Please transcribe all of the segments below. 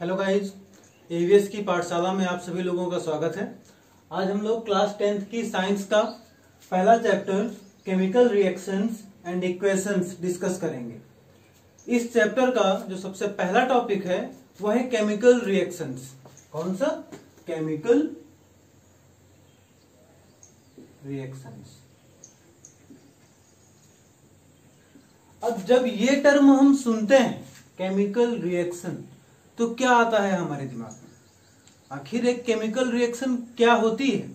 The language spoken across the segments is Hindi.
हेलो गाइस एवीएस की पाठशाला में आप सभी लोगों का स्वागत है। आज हम लोग क्लास टेंथ की साइंस का पहला chapter chemical reactions and equations discuss करेंगे। इस चैप्टर का जो सबसे पहला टॉपिक है, वो है केमिकल रिएक्शंस कौन सा? केमिकल रिएक्शंस अब जब ये टर्म हम सुनते हैं केमिकल रिएक्शन तो क्या आता है हमारे दिमाग में? आखिर एक केमिकल रिएक्शन क्या होती है?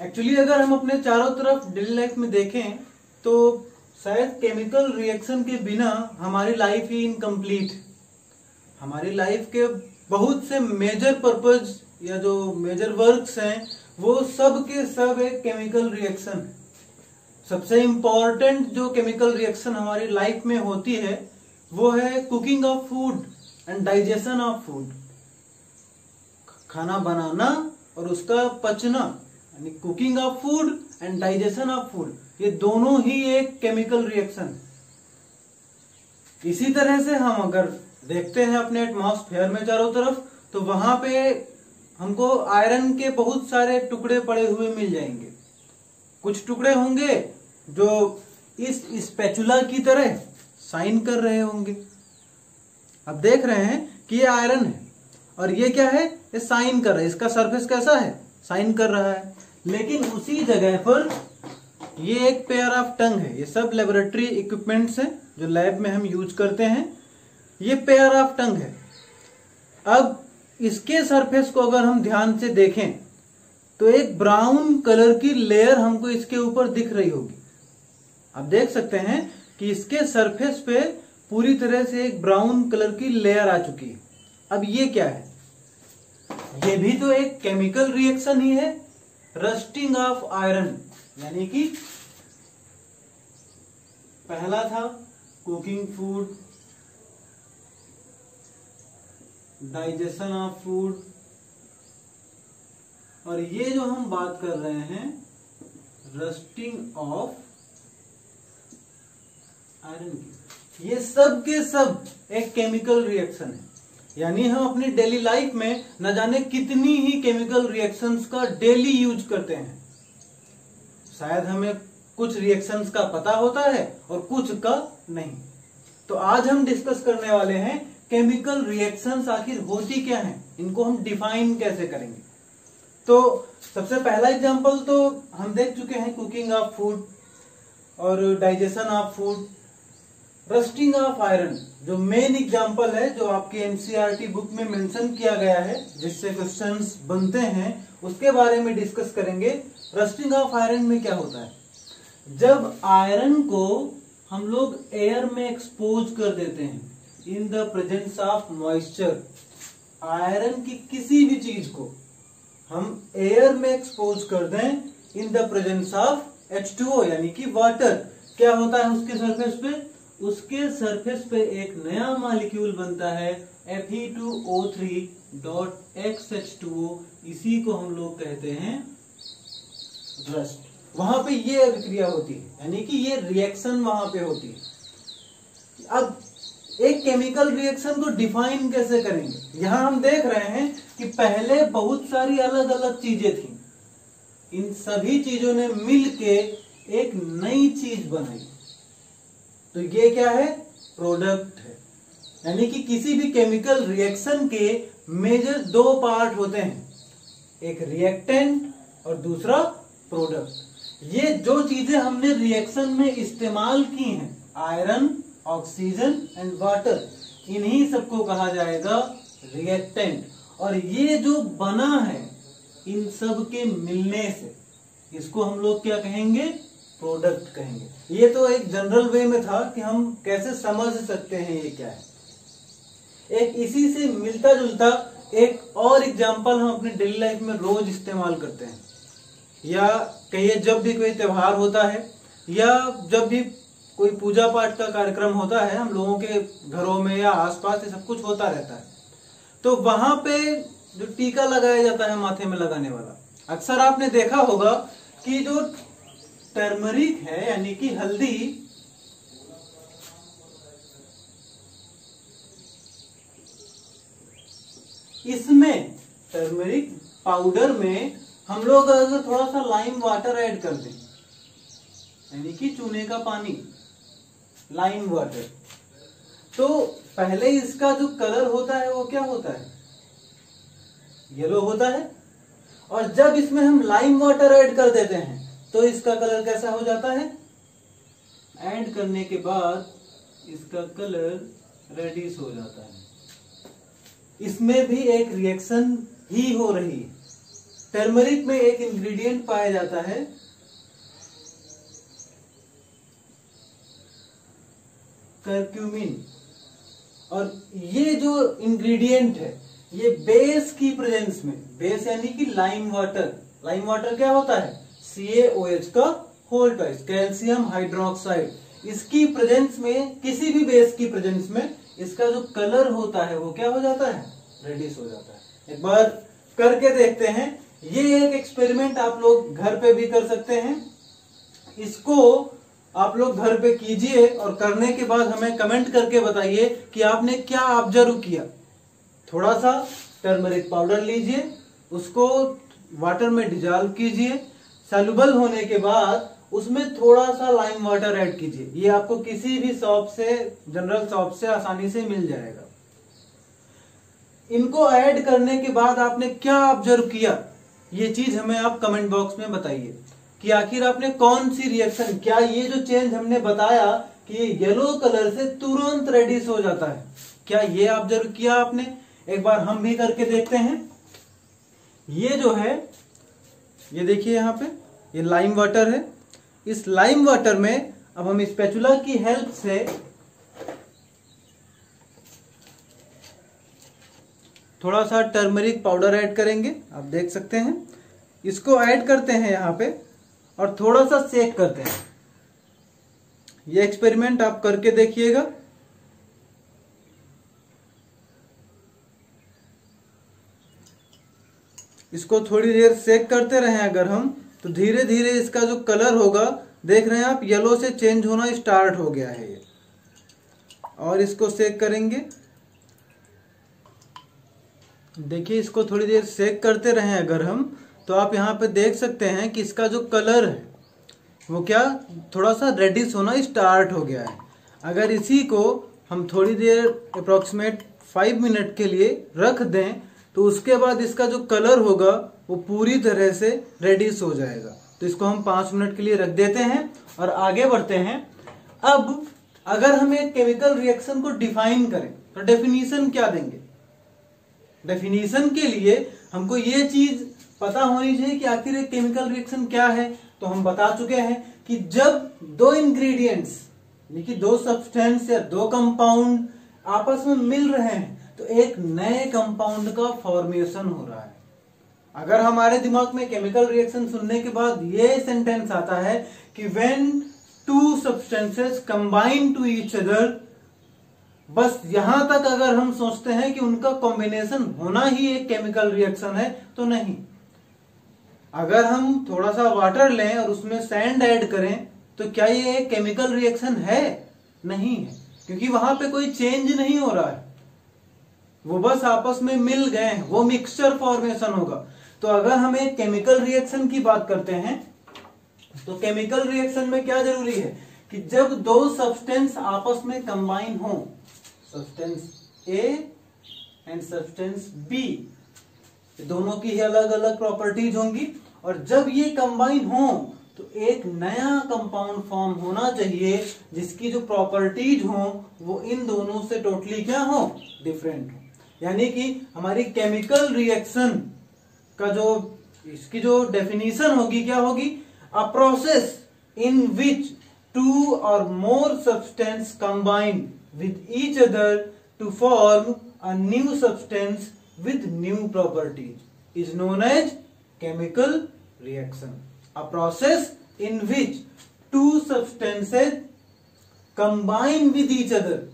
एक्चुअली अगर हम अपने चारों तरफ़ डेली लाइफ में देखें तो शायद केमिकल रिएक्शन के बिना हमारी लाइफ ही इनकम्प्लीट हमारी लाइफ के बहुत से मेजर पर्पज या जो मेजर वर्क्स हैं, वो सब के सब एक केमिकल रिएक्शन है। सबसे इंपॉर्टेंट जो केमिकल रिएक्शन हमारी लाइफ में होती है, वो है cooking of food and digestion of food खाना बनाना और उसका पचना, यानी cooking of food and digestion of food ये दोनों ही एक केमिकल रिएक्शन इसी तरह से हम अगर देखते हैं अपने एटमॉस्फेयर में चारों तरफ़ तो वहाँ पे हमको आयरन के बहुत सारे टुकड़े पड़े हुए मिल जाएँगे। कुछ टुकड़े होंगे जो इस स्पैचुला की तरह साइन कर रहे होंगे। अब देख रहे हैं कि ये आयरन है और ये क्या है? ये साइन कर रहा है। इसका सरफेस कैसा है? साइन कर रहा है। लेकिन उसी जगह पर ये एक पेयर ऑफ़ टंग है। ये सब लेबोरेटरी इक्विपमेंट्स हैं जो लैब में हम यूज़ करते हैं। ये पेयर ऑफ़ टंग है। अब इसके सरफेस को अगर हम ध्यान से देखें तो एक ब्राउन कलर की लेयर हमको इसके ऊपर दिख रही होगी। आप देख सकते हैं कि इसके सरफेस पे पूरी तरह से एक ब्राउन कलर की लेयर आ चुकी है। अब ये क्या है? ये भी तो एक केमिकल रिएक्शन ही है। रस्टिंग ऑफ़ आयरन यानी कि पहला था cooking food digestion of food और ये जो हम बात कर रहे हैं रस्टिंग ऑफ़ आयरन की। ये सब के सब एक केमिकल रिएक्शन है। यानी हम अपनी डेली लाइफ में न जाने कितनी ही केमिकल रिएक्शंस का डेली यूज़ करते हैं। शायद हमें कुछ रिएक्शंस का पता होता है और कुछ का नहीं। तो आज हम डिस्कस करने वाले हैं केमिकल रिएक्शंस आखिर होती क्या हैं? इनको हम डिफाइन कैसे करेंगे? तो सबसे पहला एग्जांपल तो हम देख चुके हैं कुकिंग ऑफ़ फ़ूड और digestion of food rusting of iron जो मेन एग्जांपल है, जो आपकी एनसीईआरटी बुक में मेंशन किया गया है, जिससे क्वेश्चंस बनते हैं, उसके बारे में डिस्कस करेंगे। रस्टिंग ऑफ़ आयरन में क्या होता है? जब आयरन को हम लोग एयर में एक्सपोज कर देते हैं in the presence of moisture iron की किसी भी चीज़ को हम एयर में एक्सपोज कर दें in the presence of H2O यानी कि वाटर क्या होता है उसके सरफेस पे? उसके सरफेस पे एक नया मालिक्यूल बनता है Fe2O3 dot X H two O इसी को हम लोग कहते हैं रस्ट वहाँ पे ये अभिक्रिया होती है, यानी कि ये रिएक्शन वहाँ पे होती है। अब एक केमिकल रिएक्शन को डिफाइन कैसे करेंगे? यहाँ हम देख रहे हैं कि पहले बहुत सारी अलग अलग चीज़ें थी। इन सभी चीज़ों ने मिलके एक नई चीज़ बनाई। तो ये क्या है? प्रोडक्ट है। यानी कि किसी भी केमिकल रिएक्शन के मेजर दो पार्ट होते हैं। एक रिएक्टेंट और दूसरा प्रोडक्ट ये जो चीज़ें हमने रिएक्शन में इस्तेमाल की हैं आयरन ऑक्सीजन एंड वाटर इन्हीं सबको कहा जाएगा रिएक्टेंट और ये जो बना है, इन सब के मिलने से, इसको हम लोग क्या कहेंगे? प्रोडक्ट कहेंगे। ये तो एक जनरल वे में था कि हम कैसे समझ सकते हैं ये क्या है। एक इसी से मिलता जुलता एक और एग्ज़ाम्पल हम अपनी डेली लाइफ में रोज इस्तेमाल करते हैं। या कहिए जब भी कोई त्योहार होता है, या जब भी कोई पूजा पाठ का कार्यक्रम होता है, हम लोगों के घरों में या आसपास ये सब कुछ होता रहता है। तो वहाँ पे जो टीका लगाया जाता है माथे में लगाने वाला, अक्सर आपने देखा होगा कि जो टर्मरिक है, यानी कि हल्दी। इसमें टर्मरिक पाउडर में हम लोग अगर थोड़ा सा लाइम वाटर ऐड कर दें, यानी कि चूने का पानी लाइम वाटर तो पहले इसका जो कलर होता है, वो क्या होता है? येलो होता है। और जब इसमें हम लाइम वाटर ऐड कर देते हैं तो इसका कलर कैसा हो जाता है? एंड करने के बाद इसका कलर रेडिश हो जाता है। इसमें भी एक रिएक्शन ही हो रही है। टर्मरिक में एक इंग्रेडिएंट पाया जाता है। करक्यूमिन और ये जो इंग्रेडिएंट है, ये बेस की प्रेजेंस में बेस यानी कि लाइम वाटर लाइम वाटर क्या होता है? CaOH का होल ट्वाइस कैल्शियम हाइड्रोक्साइड इसकी प्रेजेंस में, किसी भी बेस की प्रेजेंस में, इसका जो कलर होता है, वो क्या हो जाता है? रेडिश हो जाता है. एक बार करके देखते हैं. ये एक एक्सपेरिमेंट आप लोग घर पे भी कर सकते हैं. इसको आप लोग घर पे कीजिए और करने के बाद हमें कमेंट करके बताइए कि आपने क्या ऑब्ज़र्व किया. थोड़ा सा टर्मरिक पाउडर लीजिए, उसको वाटर में डिजॉल्व कीजिए सेलुबल होने के बाद उसमें थोड़ा सा लाइम वाटर ऐड कीजिए। ये आपको किसी भी शॉप से जनरल शॉप से आसानी से मिल जाएगा। इनको ऐड करने के बाद आपने क्या ऑब्ज़र्व किया? ये चीज़ हमें आप कमेंट बॉक्स में बताइए कि आखिर आपने कौन सी रिएक्शन क्या ये जो चेंज हमने बताया कि येलो कलर से तुरंत रेडिश हो जाता है? क्या ये ऑब्ज़र्व किया आपने? एक बार हम भी करके देखते हैं। ये जो है ये देखिए यहाँ पे, ये लाइम वाटर है। इस लाइम वाटर में अब हम स्पेचुला की हेल्प से थोड़ा सा टर्मरिक पाउडर ऐड करेंगे। आप देख सकते हैं। इसको ऐड करते हैं यहाँ पे और थोड़ा सा सेक करते हैं। ये एक्सपेरिमेंट आप करके देखिएगा। इसको थोड़ी देर सेक करते रहे अगर हम तो धीरे धीरे इसका जो कलर होगा, देख रहे हैं आप येलो से चेंज होना स्टार्ट हो गया है ये। और इसको सेक करेंगे। देखिए, इसको थोड़ी देर सेक करते रहे अगर हम तो आप यहाँ पे देख सकते हैं कि इसका जो कलर है, वो क्या, थोड़ा सा रेडिश होना स्टार्ट हो गया है। अगर इसी को हम थोड़ी देर अप्रोक्सीमेट फाइव मिनट के लिए रख दें तो उसके बाद इसका जो कलर होगा वो पूरी तरह से रेडिश हो जाएगा। तो इसको हम पाँच मिनट के लिए रख देते हैं और आगे बढ़ते हैं। अब अगर हम एक केमिकल रिएक्शन को डिफाइन करें तो डेफिनेशन क्या देंगे? डेफिनेशन के लिए हमको ये चीज़ पता होनी चाहिए कि आखिर एक केमिकल रिएक्शन क्या है। तो हम बता चुके हैं कि जब दो इंग्रेडिएंट्स यानी कि दो सब्सटेंस या दो कंपाउंड आपस में मिल रहे हैं तो एक नए कंपाउंड का फॉर्मेशन हो रहा है। अगर हमारे दिमाग में केमिकल रिएक्शन सुनने के बाद ये सेंटेंस आता है कि when two substances combine to each other बस यहाँ तक अगर हम सोचते हैं कि उनका कॉम्बिनेशन होना ही एक केमिकल रिएक्शन है तो नहीं। अगर हम थोड़ा सा वाटर लें और उसमें सैंड ऐड करें तो क्या ये एक केमिकल रिएक्शन है? नहीं है, क्योंकि वहाँ पे कोई चेंज नहीं हो रहा है। वो बस आपस में मिल गए हैं, वो मिक्सचर फॉर्मेशन होगा। तो अगर हम एक केमिकल रिएक्शन की बात करते हैं तो केमिकल रिएक्शन में क्या ज़रूरी है? कि जब दो सब्सटेंस आपस में कंबाइन हो substance A and substance B दोनों की ही अलग अलग प्रॉपर्टीज़ होंगी। और जब ये कंबाइन हो तो एक नया कंपाउंड फॉर्म होना चाहिए, जिसकी जो प्रॉपर्टीज़ हो, वो इन दोनों से टोटली क्या हो? डिफरेंट हो। यानी कि हमारी केमिकल रिएक्शन का जो, इसकी जो डेफिनेशन होगी, क्या होगी? A process in which two or more substance combine with each other to form a new substance with new properties is known as chemical reaction a process in which two substances combine with each other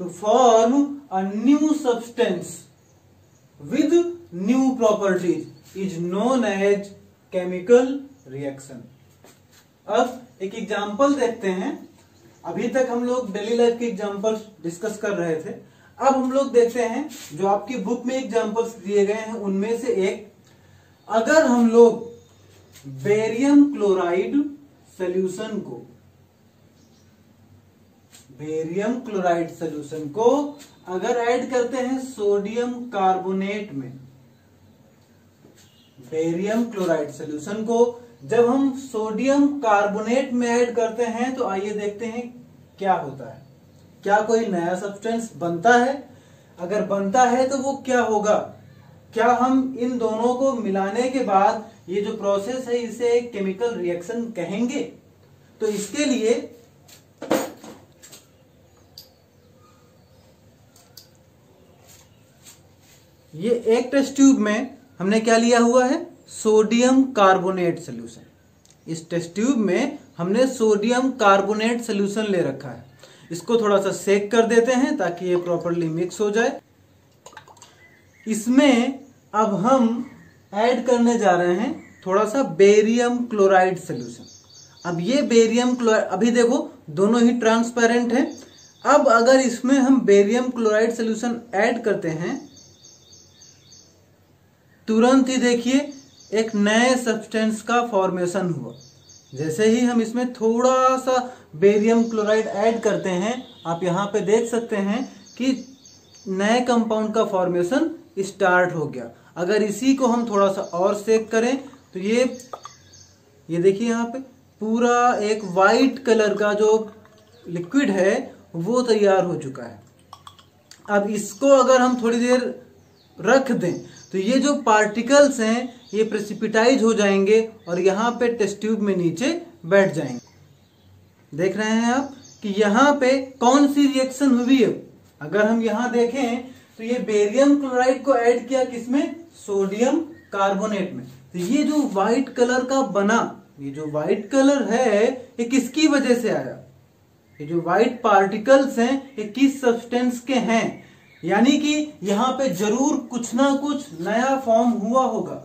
to form a new substance with new properties is known as chemical reaction. अब एक एग्ज़ाम्पल देखते हैं अभी तक हम लोग डेली लाइफ के एग्ज़ाम्पल डिस्कस कर रहे थे अब हम लोग देखते हैं, जो आपकी बुक में एग्जाम्पल्स दिए गए हैं, उनमें से एक, अगर हम लोग बेरियम क्लोराइड सोल्यूशन को बेरियम क्लोराइड सोल्यूशन को अगर ऐड करते हैं सोडियम कार्बोनेट में, बेरियम क्लोराइड सोल्यूशन को, जब हम सोडियम कार्बोनेट में ऐड करते हैं तो आइए देखते हैं क्या होता है। क्या कोई नया सब्सटेंस बनता है? अगर बनता है तो वो क्या होगा? क्या हम इन दोनों को मिलाने के बाद ये जो प्रोसेस है, इसे केमिकल रिएक्शन कहेंगे? तो इसके लिए ये एक टेस्ट ट्यूब में हमने क्या लिया हुआ है? सोडियम कार्बोनेट सोल्यूशन इस टेस्ट ट्यूब में हमने सोडियम कार्बोनेट सोल्यूशन ले रखा है। इसको थोड़ा सा सेक कर देते हैं ताकि ये प्रॉपरली मिक्स हो जाए। इसमें अब हम ऐड करने जा रहे हैं थोड़ा सा बेरियम क्लोराइड सोल्यूशन अब ये बेरियम क्लोराइड अभी देखो, दोनों ही ट्रांसपेरेंट है। अब अगर इसमें हम बेरियम क्लोराइड सोल्यूशन ऐड करते हैं तुरंत ही देखिए, एक नए सब्सटेंस का फॉर्मेशन हुआ। जैसे ही हम इसमें थोड़ा सा बेरियम क्लोराइड ऐड करते हैं, आप यहाँ पे देख सकते हैं कि नए कंपाउंड का फॉर्मेशन स्टार्ट हो गया। अगर इसी को हम थोड़ा सा और सेक करें तो ये ये देखिए यहाँ पे, पूरा एक वाइट कलर का जो लिक्विड है, वो तैयार हो चुका है। अब इसको अगर हम थोड़ी देर रख दें तो ये जो पार्टिकल्स हैं, ये प्रेसिपिटाइज हो जाएँगे और यहाँ पे टेस्ट ट्यूब में नीचे बैठ जाएँगे। देख रहे हैं आप कि यहाँ पे कौन सी रिएक्शन हुई है? अगर हम यहाँ देखें तो ये बेरियम क्लोराइड को ऐड किया किसमें? सोडियम कार्बोनेट में। तो ये जो व्हाइट कलर का बना, ये जो व्हाइट कलर है, ये किसकी वजह से आया? ये जो व्हाइट पार्टिकल्स हैं, ये किस सब्सटेंस के हैं? यानी कि यहाँ पे ज़रूर कुछ ना कुछ नया फॉर्म हुआ होगा।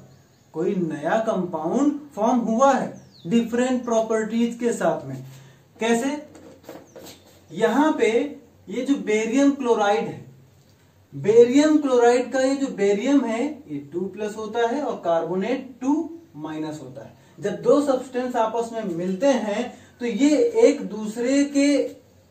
कोई नया कंपाउंड फॉर्म हुआ है डिफरेंट प्रॉपर्टीज़ के साथ में। कैसे? यहाँ पे ये जो बेरियम क्लोराइड है बेरियम क्लोराइड का ये जो बेरियम है, ये टू प्लस होता है और कार्बोनेट टू माइनस होता है। जब दो सब्सटेंस आपस में मिलते हैं तो ये एक दूसरे के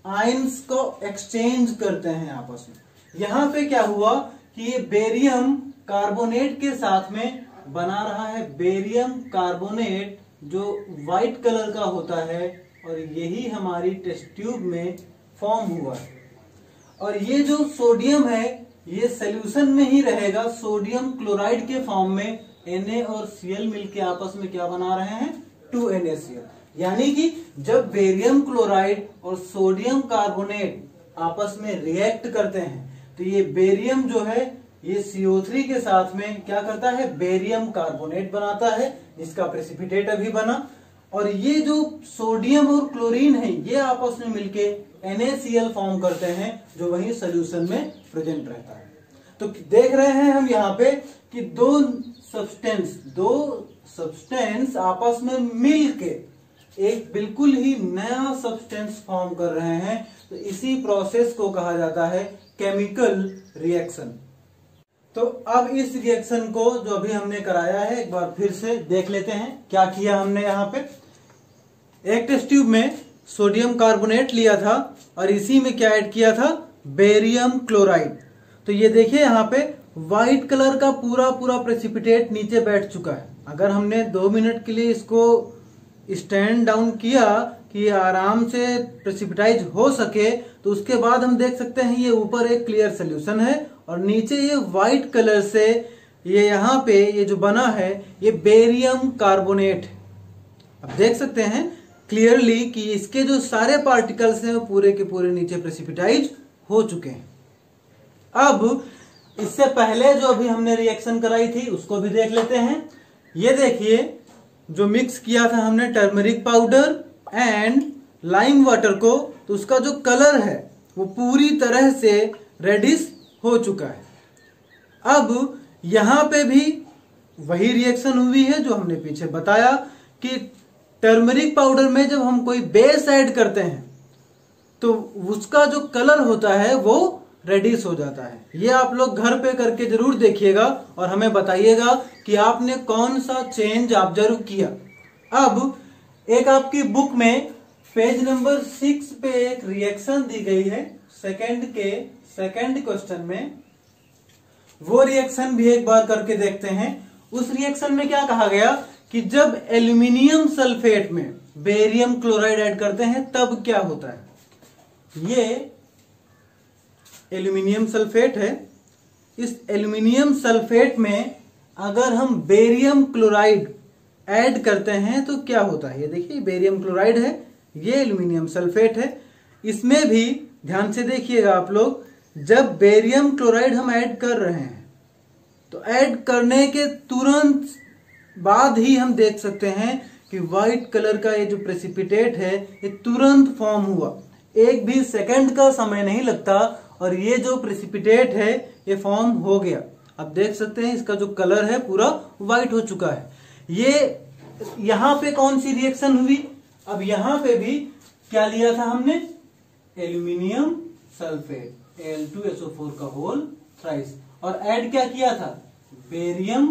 आयंस को एक्सचेंज करते हैं आपस में। यहाँ पे क्या हुआ कि ये बेरियम कार्बोनेट के साथ में बना रहा है। बेरियम कार्बोनेट जो व्हाइट कलर का होता है और यही हमारी टेस्ट ट्यूब में फॉर्म हुआ है। और ये जो सोडियम है, ये सोल्यूशन में ही रहेगा। सोडियम क्लोराइड के फॉर्म में Na और Cl मिलके आपस में क्या बना रहे हैं? टू NaCl यानी कि जब बेरियम क्लोराइड और सोडियम कार्बोनेट आपस में रिएक्ट करते हैं तो ये बेरियम जो है, ये CO3 के साथ में क्या करता है? बेरियम कार्बोनेट बनाता है, जिसका प्रेसिपिटेट अभी बना। और ये जो सोडियम और क्लोरीन है, ये आपस में मिलके NaCl फॉर्म करते हैं, जो वही सोल्यूशन में प्रेजेंट रहता है। तो देख रहे हैं हम यहाँ पे कि दो सब्सटेंस दो सब्सटेंस आपस में मिलके एक बिल्कुल ही नया सब्सटेंस फॉर्म कर रहे हैं। तो इसी प्रोसेस को कहा जाता है केमिकल रिएक्शन तो अब इस रिएक्शन को जो अभी हमने कराया है, एक बार फिर से देख लेते हैं क्या किया हमने यहाँ पे। एक टेस्ट ट्यूब में सोडियम कार्बोनेट लिया था और इसी में क्या ऐड किया था? बेरियम क्लोराइड तो ये देखिए यहाँ पे व्हाइट कलर का पूरा पूरा प्रेसिपिटेट नीचे बैठ चुका है। अगर हमने दो मिनट के लिए इसको स्टैंड डाउन किया कि आराम से प्रेसिपिटाइज हो सके तो उसके बाद हम देख सकते हैं ये ऊपर एक क्लियर सोल्यूशन है, और नीचे ये व्हाइट कलर से ये यहाँ पे ये जो बना है, ये बेरियम कार्बोनेट अब देख सकते हैं क्लियरली कि इसके जो सारे पार्टिकल्स हैं, वो पूरे के पूरे नीचे प्रेसिपिटाइज हो चुके हैं। अब इससे पहले जो अभी हमने रिएक्शन कराई थी, उसको भी देख लेते हैं। ये देखिए, जो मिक्स किया था हमने turmeric powder and lime water को तो उसका जो कलर है, वो पूरी तरह से रेडिश हो चुका है। अब यहाँ पे भी वही रिएक्शन हुई है जो हमने पीछे बताया कि टर्मरिक पाउडर में जब हम कोई बेस ऐड करते हैं तो उसका जो कलर होता है, वो रेडिस हो जाता है। ये आप लोग घर पे करके ज़रूर देखिएगा और हमें बताइएगा कि आपने कौन सा चेंज ऑब्ज़र्व किया। अब एक आपकी बुक में पेज नंबर सिक्स पे एक रिएक्शन दी गई है सेकंड के सेकंड क्वेश्चन में। वो रिएक्शन भी एक बार करके देखते हैं। उस रिएक्शन में क्या कहा गया कि जब एल्यूमिनियम सल्फेट में बेरियम क्लोराइड ऐड करते हैं, तब क्या होता है? ये एल्यूमिनियम सल्फेट है। इस एल्यूमिनियम सल्फेट में अगर हम बेरियम क्लोराइड ऐड करते हैं तो क्या होता है? ये देखिए बेरियम क्लोराइड है, ये एल्यूमिनियम सल्फेट है। इसमें भी ध्यान से देखिएगा आप लोग, जब बेरियम क्लोराइड हम ऐड कर रहे हैं तो ऐड करने के तुरंत बाद ही हम देख सकते हैं कि व्हाइट कलर का ये जो प्रेसिपिटेट है, ये तुरंत फॉर्म हुआ। एक भी सेकंड का समय नहीं लगता और ये जो प्रेसिपिटेट है, ये फॉर्म हो गया। अब देख सकते हैं इसका जो कलर है, पूरा व्हाइट हो चुका है। ये यहाँ पे कौन सी रिएक्शन हुई? अब यहाँ पे भी क्या लिया था हमने? Aluminium sulphate L two SO four का होल थ्राइस और ऐड क्या किया था? Barium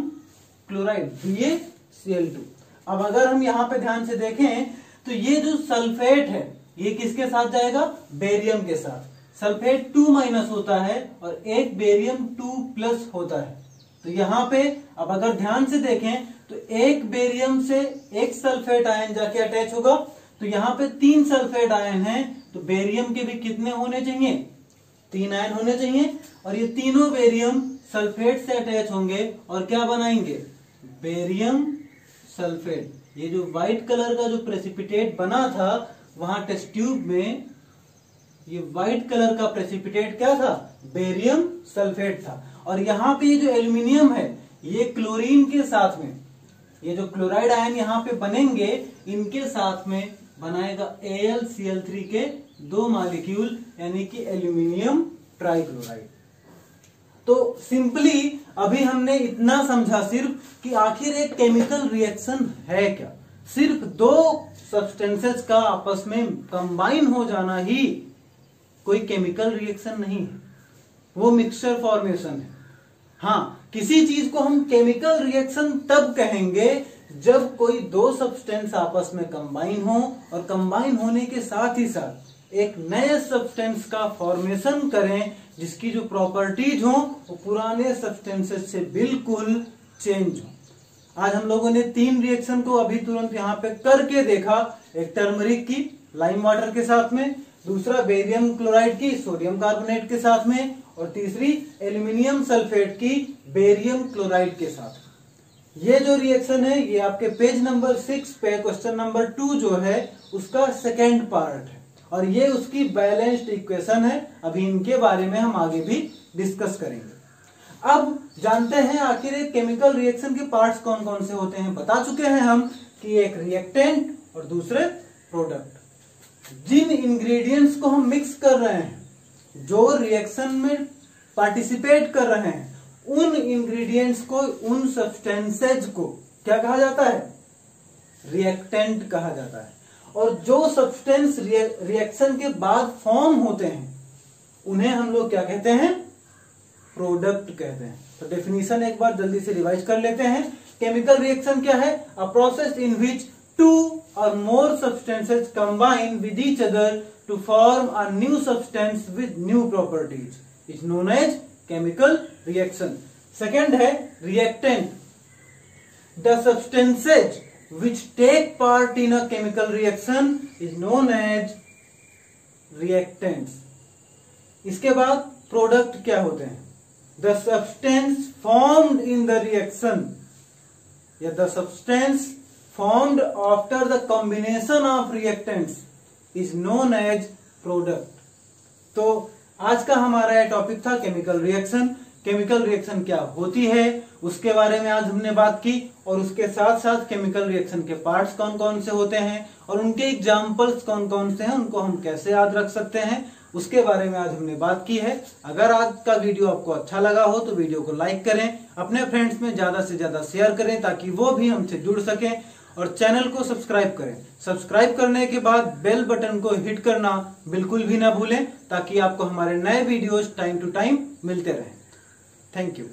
chloride B L two अब अगर हम यहाँ पे ध्यान से देखें तो ये जो सल्फेट है, ये किसके साथ जाएगा? बेरियम के साथ. सल्फेट टू माइनस होता है और एक बेरियम टू प्लस होता है. तो यहाँ पे, अब अगर ध्यान से देखें तो एक बेरियम से एक सल्फेट आयन जाके अटैच होगा। तो यहाँ पे तीन सल्फेट आयन है तो बेरियम के भी कितने होने चाहिए? तीन आयन होने चाहिए। और ये तीनों बेरियम सल्फेट से अटैच होंगे और क्या बनाएँगे? बेरियम सल्फेट ये जो व्हाइट कलर का जो प्रेसिपिटेट बना था, वहाँ टेस्ट ट्यूब में ये व्हाइट कलर का प्रेसिपिटेट क्या था? बेरियम सल्फेट था। और यहाँ पे ये जो एल्यूमिनियम है, ये क्लोरीन के साथ में। ये जो क्लोराइड आयन यहाँ पे बनेंगे, इनके साथ में बनाएगा थ्री के दो मालिक्यूल यानी कि एल्यूमिनियम ट्राइक्लोराइड तो सिंपली अभी हमने इतना समझा सिर्फ़ कि आखिर एक केमिकल रिएक्शन है क्या? सिर्फ़ दो सब्सटेंसेस का आपस में कंबाइन हो जाना ही कोई केमिकल रिएक्शन नहीं है। वो मिक्सचर फॉर्मेशन है। हाँ किसी चीज़ को हम केमिकल रिएक्शन तब कहेंगे जब कोई दो सब्सटेंस आपस में कंबाइन हो और कंबाइन होने के साथ ही साथ एक नए सब्सटेंस का फॉर्मेशन करें, जिसकी जो प्रॉपर्टीज़ हो, वो पुराने सब्सटेंसेस से बिल्कुल चेंज हो। आज हम लोगों ने तीन रिएक्शन को अभी तुरंत यहाँ पे करके देखा। एक टर्मरिक की लाइम वाटर के साथ में, दूसरा बेरियम क्लोराइड की सोडियम कार्बोनेट के साथ में और तीसरी, एल्यूमिनियम सल्फेट की बेरियम क्लोराइड के साथ। ये जो रिएक्शन है, ये आपके पेज नंबर सिक्स पे क्वेश्चन नंबर टू जो है, उसका सेकेंड पार्ट है। और ये उसकी बैलेंस्ड इक्वेशन है। अभी इनके बारे में हम आगे भी डिस्कस करेंगे। अब जानते हैं आखिर एक केमिकल रिएक्शन के पार्ट्स कौन कौन से होते हैं। बता चुके हैं हम कि एक रिएक्टेंट और दूसरे प्रोडक्ट जिन इंग्रेडिएंट्स को हम मिक्स कर रहे हैं जो रिएक्शन में पार्टिसिपेट कर रहे हैं, उन इंग्रेडिएंट्स को, उन सब्सटेंसेज को, क्या कहा जाता है? रिएक्टेंट कहा जाता है। और जो सब्सटेंस रिएक्शन के बाद फॉर्म होते हैं, उन्हें हम लोग क्या कहते हैं? प्रोडक्ट कहते हैं। तो डेफिनेशन एक बार जल्दी से रिवाइज कर लेते हैं। केमिकल रिएक्शन क्या है? A process in which two or more substances combine with each other to form a new substance with new properties is known as chemical reaction second hai reactant the substances which take part in a chemical reaction is known as reactants इसके बाद प्रोडक्ट क्या होते हैं the substance formed in the reaction या the substance formed after the combination of reactants is known as product तो आज का हमारा टॉपिक था केमिकल रिएक्शन केमिकल रिएक्शन क्या होती है? उसके बारे में आज हमने बात की और उसके साथ साथ केमिकल रिएक्शन के पार्ट्स कौन कौन से होते हैं और उनके एग्जाम्पल्स कौन कौन से हैं, उनको हम कैसे याद रख सकते हैं, उसके बारे में आज हमने बात की है। अगर आज का वीडियो आपको अच्छा लगा हो तो वीडियो को लाइक करें, अपने फ्रेंड्स में ज़्यादा से ज़्यादा शेयर करें ताकि वो भी हमसे जुड़ सकें। और चैनल को सब्सक्राइब करें। सब्सक्राइब करने के बाद बेल बटन को हिट करना बिल्कुल भी ना भूलें, ताकि आपको हमारे नए वीडियोस टाइम टू टाइम मिलते रहें। Thank you